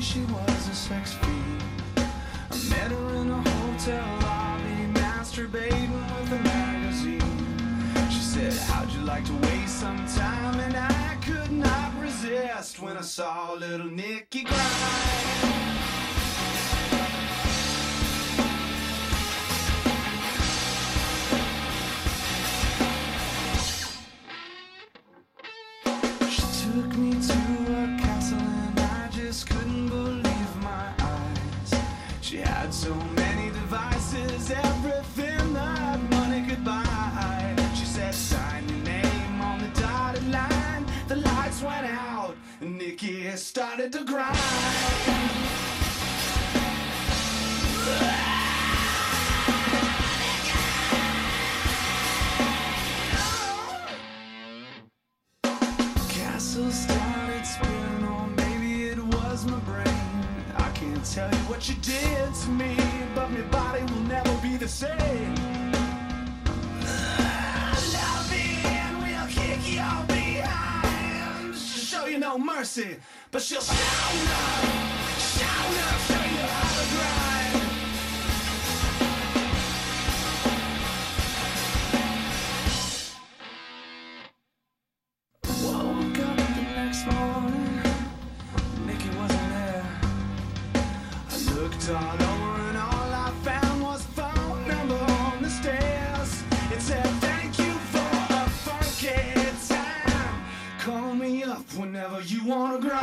she was a sex fiend. I met her in a hotel lobby, masturbating with a magazine. She said, How'd you like to waste some time? And I could not resist when I saw little Nikki grind. Nikki started to grind. Castle started spinning, or maybe it was my brain. I can't tell you what you did to me, but my body will never be the same. No mercy, but she'll shout up, shout up, show you how to grind. Woke up the next morning, Nikki wasn't there. I looked all over wanna grind.